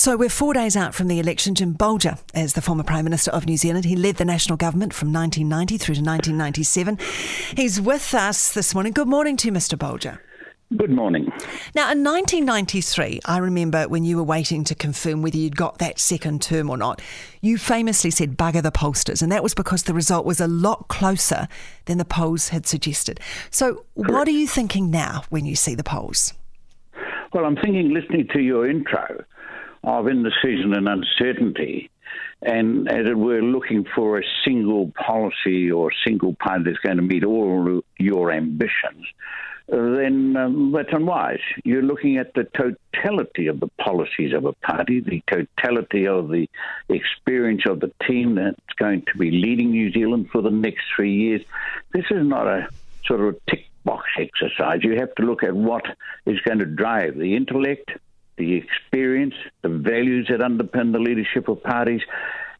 So we're four days out from the election. Jim Bolger, as the former Prime Minister of New Zealand, he led the national government from 1990 through to 1997. He's with us this morning. Good morning to you, Mr. Bolger. Good morning. Now, in 1993, I remember when you were waiting to confirm whether you'd got that second term or not, you famously said bugger the pollsters, and that was because the result was a lot closer than the polls had suggested. So, Correct. what are you thinking now when you see the polls? Well, I'm thinking, listening to your intro, of indecision and uncertainty, and as it were, looking for a single policy or single party that's going to meet all your ambitions, then um, that's unwise. You're looking at the totality of the policies of a party, the totality of the experience of the team that's going to be leading New Zealand for the next three years. This is not a sort of a tick box exercise. You have to look at what is going to drive the intellect, the experience, the values that underpin the leadership of parties.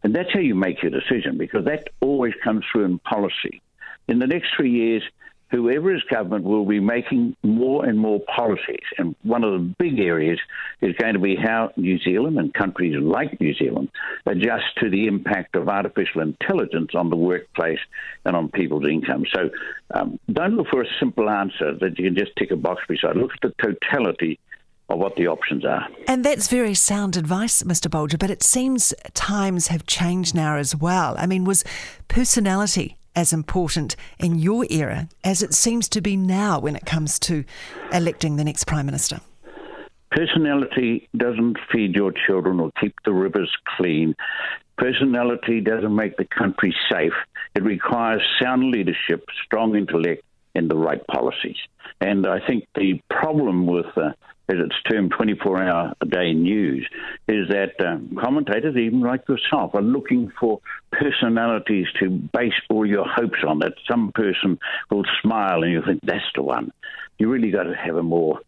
And that's how you make your decision because that always comes through in policy. In the next three years, whoever is government will be making more and more policies. And one of the big areas is going to be how New Zealand and countries like New Zealand adjust to the impact of artificial intelligence on the workplace and on people's income. So um, don't look for a simple answer that you can just tick a box beside. Look at the totality of what the options are. And that's very sound advice, Mr. Bolger, but it seems times have changed now as well. I mean, was personality as important in your era as it seems to be now when it comes to electing the next Prime Minister? Personality doesn't feed your children or keep the rivers clean. Personality doesn't make the country safe. It requires sound leadership, strong intellect, and the right policies. And I think the problem with uh, as it's termed 24 hour a day news, is that um, commentators, even like yourself, are looking for personalities to base all your hopes on. That some person will smile and you think that's the one. You really got to have a more,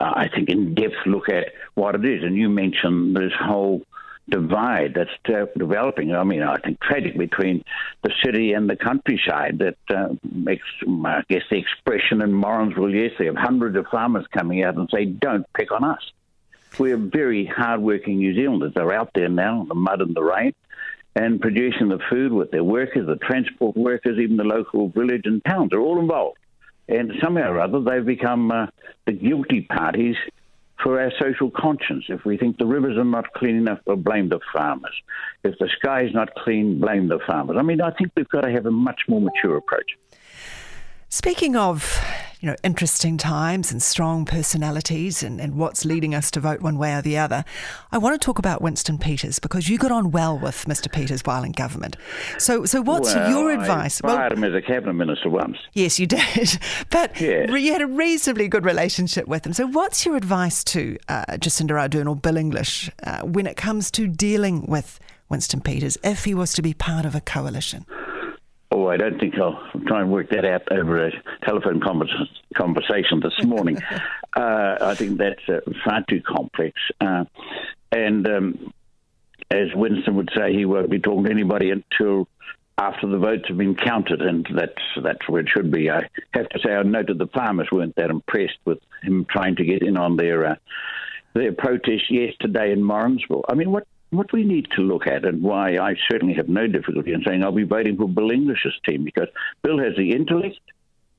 uh, I think, in depth look at what it is. And you mentioned this whole divide that's developing. I mean, I think tragic between the city and the countryside that uh, makes, I guess, the expression in Morrinsville yesterday of hundreds of farmers coming out and say, don't pick on us. We're very hard-working New Zealanders. They're out there now in the mud and the rain and producing the food with their workers, the transport workers, even the local village and towns are all involved. And somehow or other, they've become uh, the guilty parties for our social conscience. If we think the rivers are not clean enough, we'll blame the farmers. If the sky is not clean, blame the farmers. I mean, I think we've got to have a much more mature approach. Speaking of you know, interesting times and strong personalities and, and what's leading us to vote one way or the other, I want to talk about Winston Peters because you got on well with Mr. Peters while in government. So, so what's well, your advice? I fired well, him as a cabinet minister once. Yes, you did, but yes. you had a reasonably good relationship with him. So, what's your advice to uh, Jacinda Ardern or Bill English uh, when it comes to dealing with Winston Peters if he was to be part of a coalition? Oh, I don't think I'll try and work that out over a telephone conversation this morning. uh, I think that's uh, far too complex. Uh, and um, as Winston would say, he won't be talking to anybody until after the votes have been counted, and that's that's where it should be. I have to say, I noted the farmers weren't that impressed with him trying to get in on their uh, their protest yesterday in Morrinsville. I mean, what what we need to look at, and why I certainly have no difficulty in saying I'll be voting for Bill English's team, because Bill has the intellect,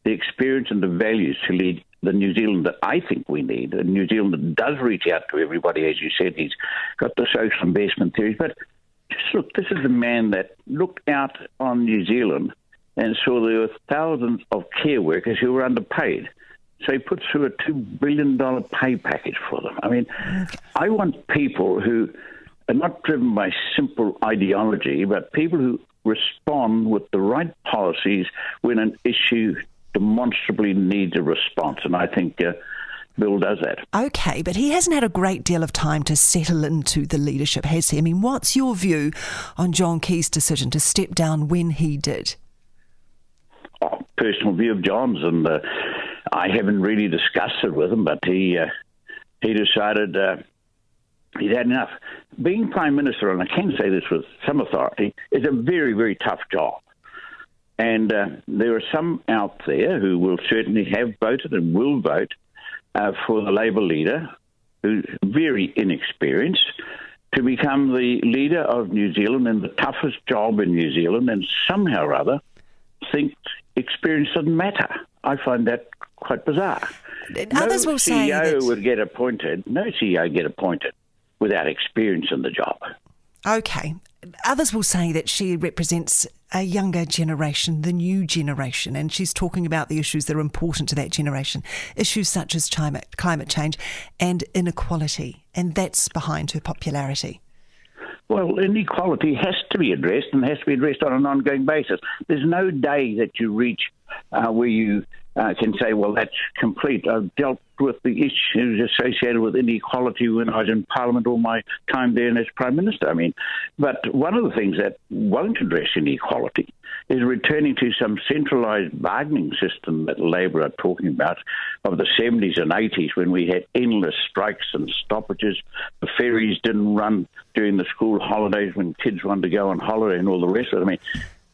the experience, and the values to lead the New Zealand that I think we need. A New Zealand that does reach out to everybody, as you said. He's got the social investment theories. But just look, this is a man that looked out on New Zealand and saw there were thousands of care workers who were underpaid. So he put through a $2 billion pay package for them. I mean, I want people who are not driven by simple ideology, but people who respond with the right policies when an issue demonstrably needs a response. And I think. Uh, Bill does that. Okay, but he hasn't had a great deal of time to settle into the leadership, has he? I mean, what's your view on John Key's decision to step down when he did? Oh, personal view of John's, and uh, I haven't really discussed it with him, but he uh, he decided uh, he's had enough. Being Prime Minister, and I can say this with some authority, is a very, very tough job. And uh, there are some out there who will certainly have voted and will vote uh, for the Labor leader, who's very inexperienced. to become the leader of New Zealand and the toughest job in New Zealand, and somehow or other think experience doesn't matter. I find that quite bizarre. Others no will CEO say that- would get appointed. No CEO get appointed without experience in the job. Okay. Others will say that she represents a younger generation, the new generation, and she's talking about the issues that are important to that generation, issues such as climate, climate change and inequality, and that's behind her popularity. Well, inequality has to be addressed and has to be addressed on an ongoing basis. There's no day that you reach uh, where you uh, can say, well, that's complete. I've dealt with the issues associated with inequality when I was in Parliament all my time there and as Prime Minister. I mean, but one of the things that won't address inequality is returning to some centralised bargaining system that Labor are talking about of the 70s and 80s when we had endless strikes and stoppages. The ferries didn't run during the school holidays when kids wanted to go on holiday and all the rest of it. I mean,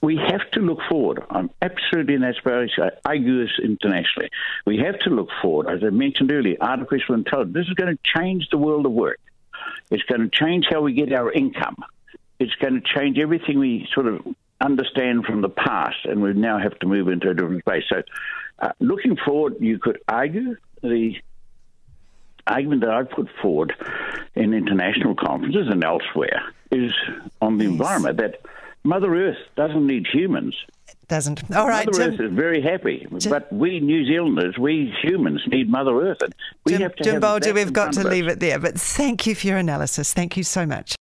we have to look forward. I'm absolutely in that space. I argue this internationally. We have to look forward. As I mentioned earlier, artificial intelligence. This is going to change the world of work. It's going to change how we get our income. It's going to change everything we sort of understand from the past, and we now have to move into a different space. So, uh, looking forward, you could argue the argument that I've put forward in international conferences and elsewhere is on the Yes. environment that Mother Earth doesn't need humans. Doesn't. All right, Mother Jim. Earth is very happy, Jim- but we New Zealanders, we humans, need Mother Earth, and we Jim, have to Jim have Bolger, we've got to leave it there. But thank you for your analysis. Thank you so much.